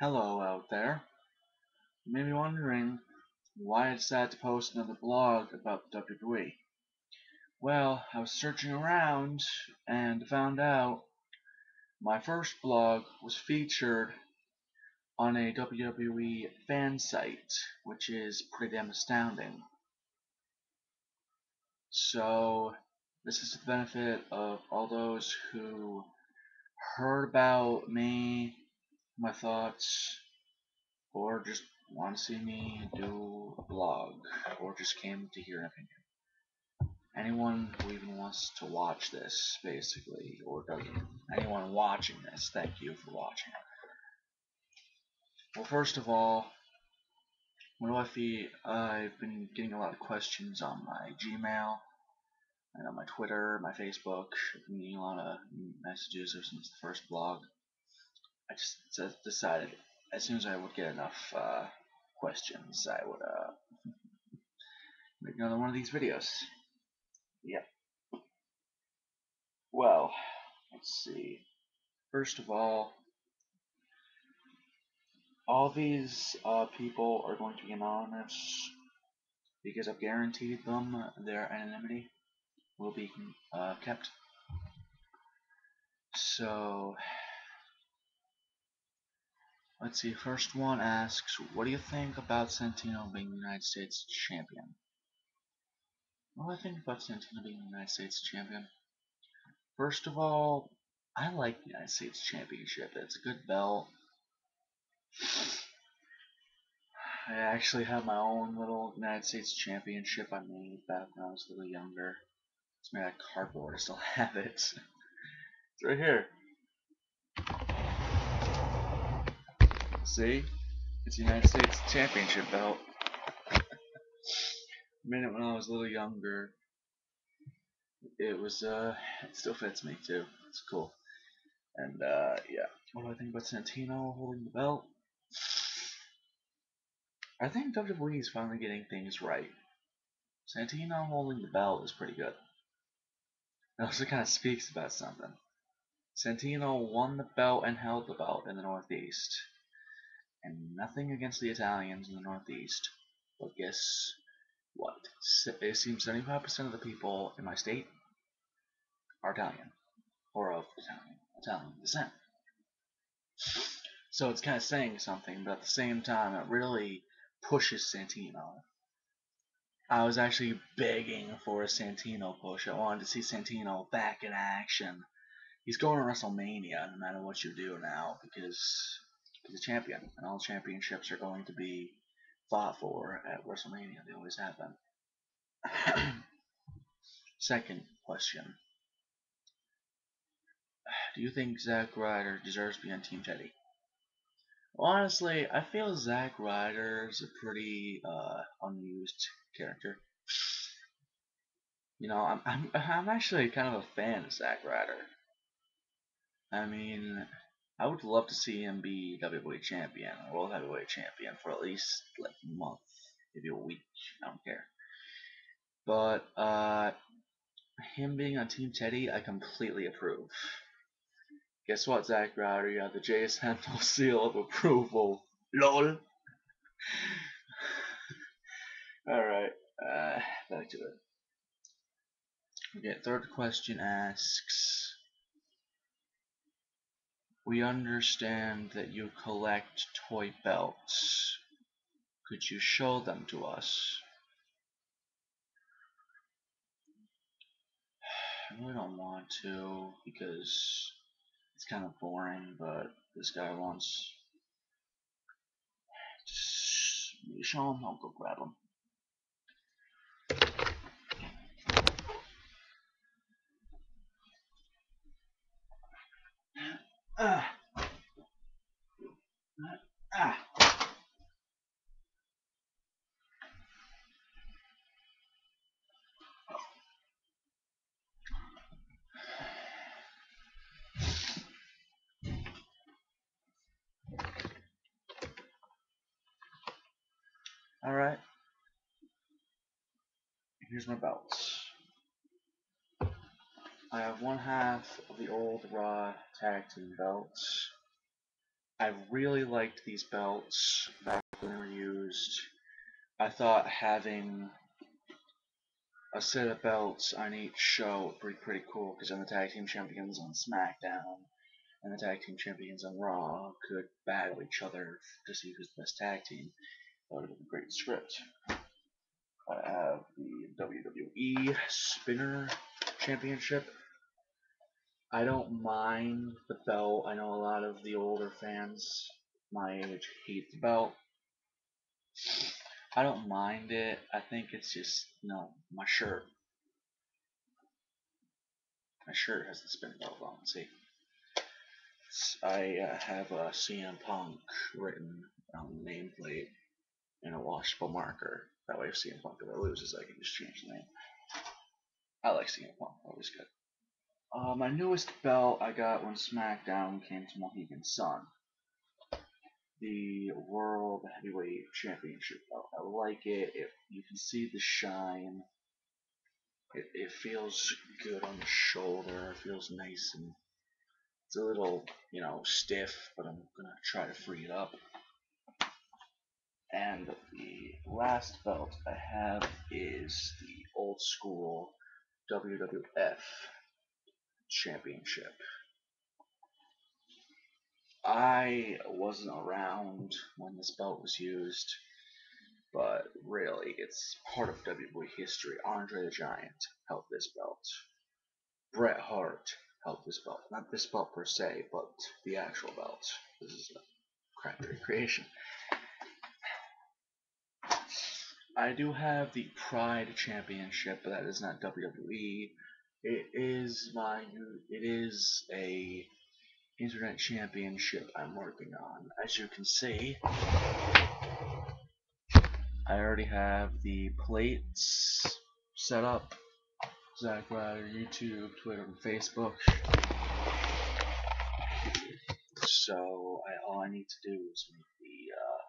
Hello out there. You may be wondering why I decided to post another blog about WWE. Well, I was searching around and found out my first blog was featured on a WWE fan site, which is pretty damn astounding. So, this is the benefit of all those who heard about me my thoughts, or just want to see me do a blog, or just came to hear an opinion. Anyone who even wants to watch this, basically, or doesn't. Anyone watching this, thank you for watching. Well, first of all, what do I feel? I've been getting a lot of questions on my Gmail, and on my Twitter, my Facebook. I've been getting a lot of messages ever since the first blog. I just decided as soon as I would get enough uh, questions, I would uh, make another one of these videos. Yep. Well, let's see. First of all, all these uh, people are going to be anonymous because I've guaranteed them their anonymity will be uh, kept. So, Let's see, first one asks, what do you think about Santino being the United States champion? What do I think about Santino being the United States champion? First of all, I like the United States Championship. It's a good belt. I actually have my own little United States Championship I made back when I was a little younger. It's made out of cardboard. I still have it. It's right here. See? It's the United States Championship belt. I made it when I was a little younger. It was, uh, it still fits me too. It's cool. And, uh, yeah. What do I think about Santino holding the belt? I think WWE is finally getting things right. Santino holding the belt is pretty good. It also kind of speaks about something. Santino won the belt and held the belt in the Northeast and nothing against the Italians in the Northeast. But guess what? It seems 75% of the people in my state are Italian, or of Italian, Italian descent. So it's kind of saying something, but at the same time, it really pushes Santino. I was actually begging for a Santino push. I wanted to see Santino back in action. He's going to WrestleMania no matter what you do now because He's a champion, and all championships are going to be fought for at WrestleMania. They always have been. Second question. Do you think Zack Ryder deserves to be on Team Teddy? honestly, I feel Zack Ryder is a pretty uh, unused character. You know, I'm, I'm I'm actually kind of a fan of Zack Ryder. I mean, would love to see him be WWE champion, World Heavyweight champion for at least like a month, maybe a week. I don't care. But uh, him being on Team Teddy, I completely approve. Guess what, Zack Ryder? You have the JSN seal of approval. LOL. Alright, uh, back to it. Okay, third question asks we understand that you collect toy belts. Could you show them to us? We don't want to because it's kind of boring, but this guy wants. Just show him, I'll go grab him. Ah. Ah. Alright. Here's my belts. I have one half of the old Raw tag team belts. I really liked these belts back when they were used. I thought having a set of belts on each show would be pretty cool because then the tag team champions on SmackDown and the tag team champions on Raw could battle each other to see who's the best tag team. That would have been a great script. I have the WWE Spinner Championship. I don't mind the belt. I know a lot of the older fans my age hate the belt. I don't mind it. I think it's just, you know, my shirt. My shirt has the spin belt on. See, I uh, have a CM Punk written on the nameplate in a washable marker. That way, if CM Punk ever loses, I can just change the name. I like CM Punk. Always good. Uh, my newest belt I got when SmackDown came to Mohegan Sun. The World Heavyweight Championship belt. I like it. You can see the shine, it, it feels good on the shoulder. It feels nice and it's a little, you know, stiff, but I'm gonna try to free it up. And the last belt I have is the old school WWF Championship. I wasn't around when this belt was used, but really, it's part of WWE history. Andre the Giant held this belt. Bret Hart held this belt. Not this belt per se, but the actual belt. This is a crappy recreation. I do have the Pride Championship, but that is not WWE. It is my it is a internet championship I'm working on. As you can see, I already have the plates set up. Zack Ryder, YouTube, Twitter, and Facebook. So I, all I need to do is make the uh,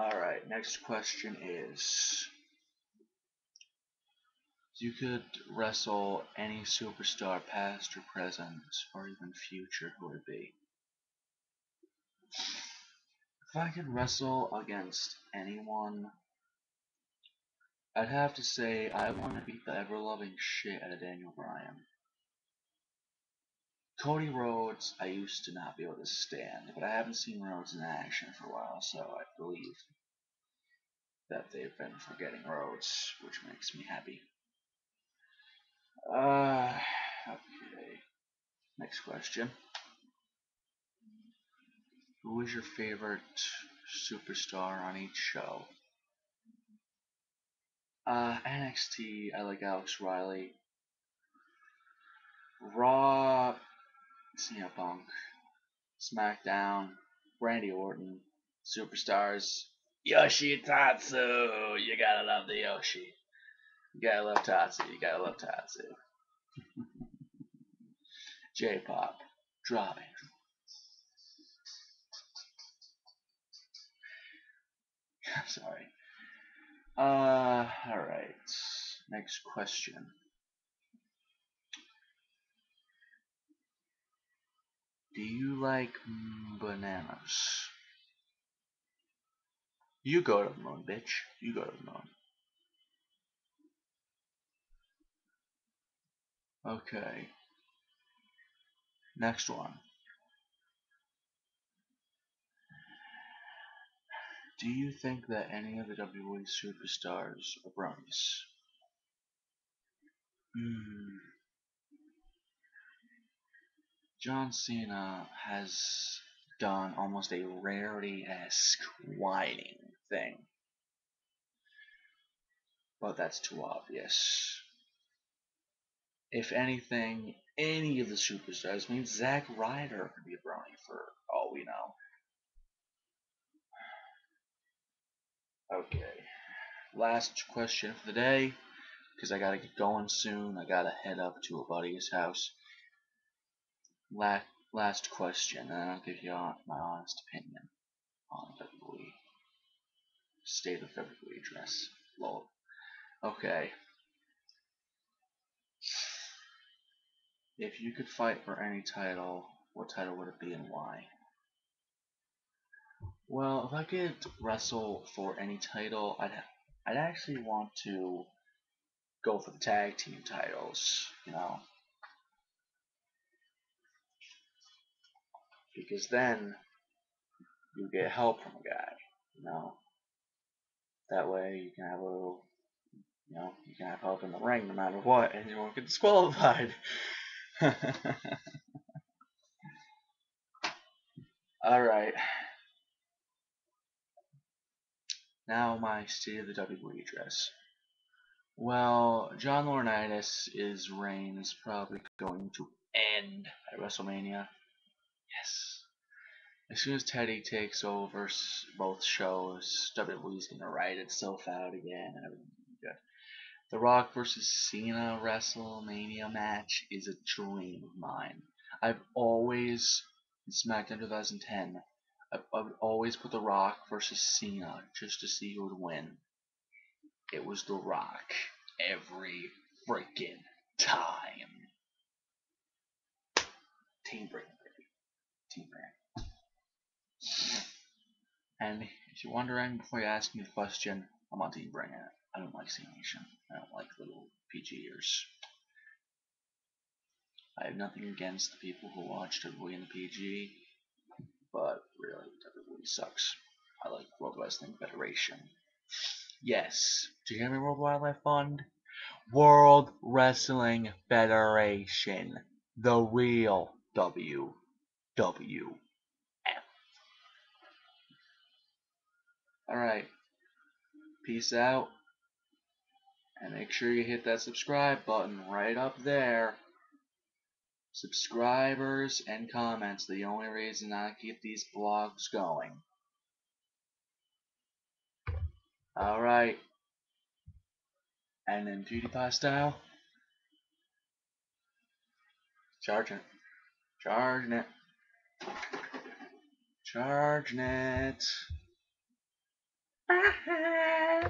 nameplate. Alright, next question is you could wrestle any superstar, past or present, or even future, who would be? If I could wrestle against anyone, I'd have to say I want to beat the ever-loving shit out of Daniel Bryan. Cody Rhodes, I used to not be able to stand, but I haven't seen Rhodes in action for a while, so I believe that they've been forgetting Rhodes, which makes me happy. Uh, okay. Next question. Who is your favorite superstar on each show? Uh, NXT, I like Alex Riley. Raw, CM Punk. SmackDown, Randy Orton. Superstars, Yoshitatsu. You gotta love the Yoshi. You gotta love Tatsu. You gotta love Tatsu. J-pop, dropping. Sorry. Uh, alright. Next question. Do you like bananas? You go to the moon, bitch. You go to the moon. Okay. Next one. Do you think that any of the WWE superstars are bronies? Hmm. John Cena has done almost a rarity-esque whining thing. But that's too obvious if anything, any of the superstars. I mean, Zack Ryder could be a brony for all we know. Okay. Last question for the day, because I gotta get going soon. I gotta head up to a buddy's house. Last last question, and I'll give you my honest opinion on WWE. State of WWE dress. Lol. Okay. If you could fight for any title, what title would it be and why? Well, if I could wrestle for any title, I'd I'd actually want to go for the tag team titles, you know. Because then you get help from a guy, you know. That way you can have a little, you know, you can have help in the ring no matter what, and you won't get disqualified. Alright. Now my State of the WWE address. Well, John Laurinaitis' reign is probably going to end at WrestleMania. Yes. As soon as Teddy takes over both shows, WWE's gonna write itself out again and everything good. The Rock versus Cena WrestleMania match is a dream of mine. I've always, in SmackDown 2010, I, I would always put The Rock versus Cena just to see who would win. It was The Rock every freaking time. Team Bring It. Team Bring It. And if you're wondering before you ask me the question, I'm on Team Bring It. I don't like C Nation. I don't like little PGers. I have nothing against the people who watch WWE in the PG, but really, WWE sucks. I like World Wrestling Federation. Yes, do you hear me, World Wildlife Fund? World Wrestling Federation. The real WWF. Alright. Peace out. And make sure you hit that subscribe button right up there. Subscribers and comments, the only reason I keep these blogs going. Alright. And then PewDiePie style. Charging it. Charging it. Charging it. Uh-huh.